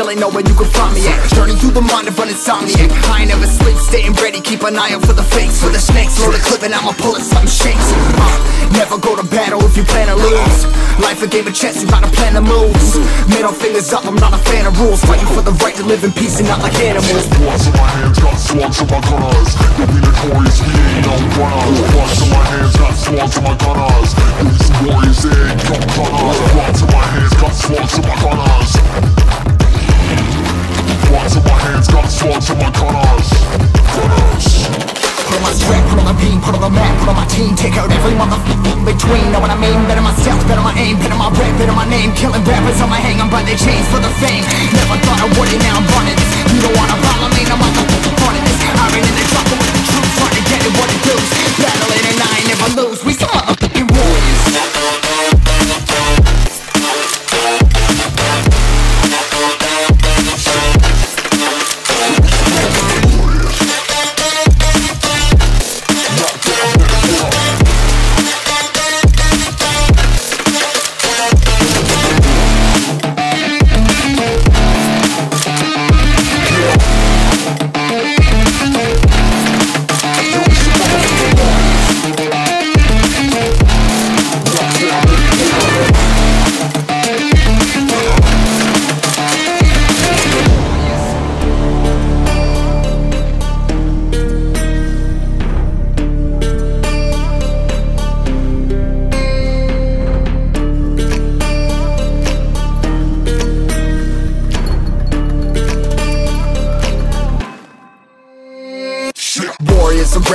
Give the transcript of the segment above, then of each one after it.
still ain't know where you can find me at. Journey through the mind of an insomniac I ain't never sleep, staying ready, keep an eye out for the fakes For the snakes, load a clip and I'ma pull it, something shakes. Uh, Never go to battle if you plan to lose. Life a game of chess, you gotta plan the moves Middle fingers up, I'm not a fan of rules. Fighting for the right to live in peace and not like animals. Bloods in my hands, got slugs in my gunners. Yo, we notorious, we ain't no runners. Bloods in my hands, got slugs in my gunners. Warriors, they ain't no gunners Bloods in my hands, got slugs in my gunners Bloods in my hands, got slugs in my gunners Gunners Put on my strap, put on the beam, put on the map, put on my team. Take out every motherfucker in between, know what I mean? Better myself, better my aim, better my rap, better my name. Killing rappers on my hang, I'm by their chains for the fame. Never thought I would it, now I'm running this. You don't wanna follow me, no motherfucker running this. I ran in the jungle with the troops, trying to get it what it does Battling and I ain't never lose, we some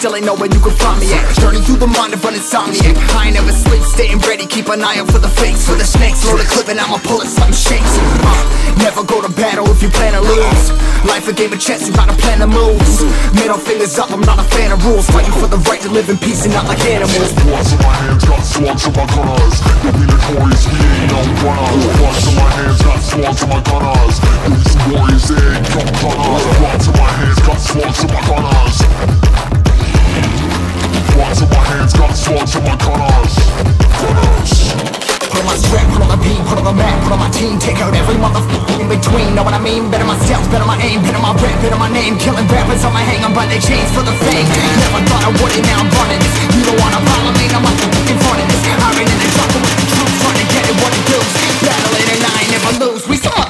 still ain't know where you can find me at. Journey through the mind of an insomniac. I ain't never sleep, staying ready, keep an eye out for the fakes For the snakes, load a clip and I'ma pull it, something shakes. Uh, Never go to battle if you plan to lose. Life a game of chess, you gotta plan the moves Middle fingers up, I'm not a fan of rules. Fighting for the right to live in peace and not like animals. Bloods in my hands, got slugs in my gunners. You'll be notorious, we ain't no runners. Bloods in my hands, got slugs in my gunners. These warriors, ain't no gunners Bloods in my hands, got slugs in my gunners Bloods in my hands, got slugs in my Put on my strap, put on the beam, put on the map, put on my team Take out every motherfucker in between, know what I mean? Better myself, better my aim, better my rap, better my name. Killing rappers on my hang, I'm by their chains for the fame. Never thought I would it, now I'm running this. You don't wanna follow me, I'm in front of this. I ran in the jungle with the troops, trying to get it what it does Battling and I never lose, we some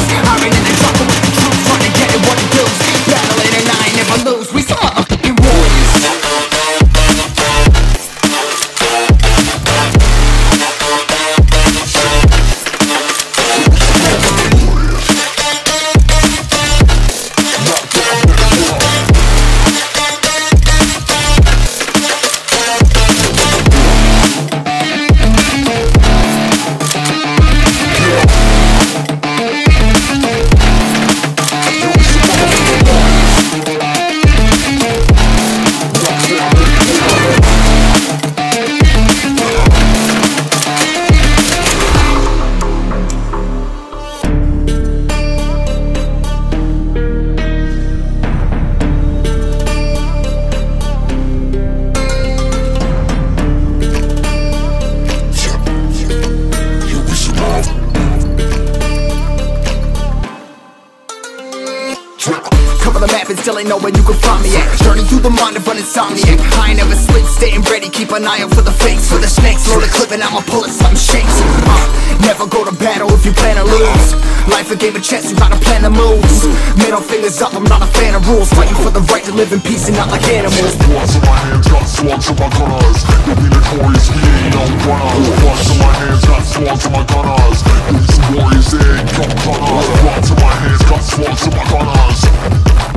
still ain't know where you can find me at. Journey through the mind of an insomniac. I ain't never sleep, staying ready, keep an eye out for the fakes For the snakes, load a clip and I'ma pull it, something shakes. Uh, Never go to battle if you plan to lose. Life a game of chess, you gotta plan the moves Middle fingers up, I'm not a fan of rules. Fighting for the right to live in peace and not like animals. Bloods in my hands, got slugs in my gunners. You'll be notorious, we ain't no runners. Bloods in my hands, got slugs in my gunners. These warriors, ain't no gunners Bloods in my hands, got slugs in my gunners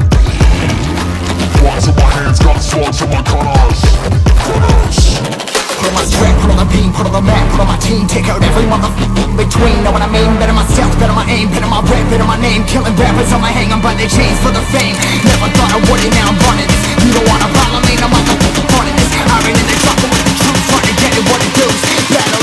swords in my hands, got swords in my cutters. Gunners Put on my strap, put on the beam, put on the map, put on my team Take out every motherfucker in between, know what I mean? Better myself, better my aim, better my rap, better my name. Killing rappers on my hang, I'm by their chains for the fame. Never thought I would it, now I'm running. This You don't wanna follow me, no motherfucker running. This Iron in the jungle with the truth, trying to get it what it does Battle